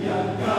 Yeah.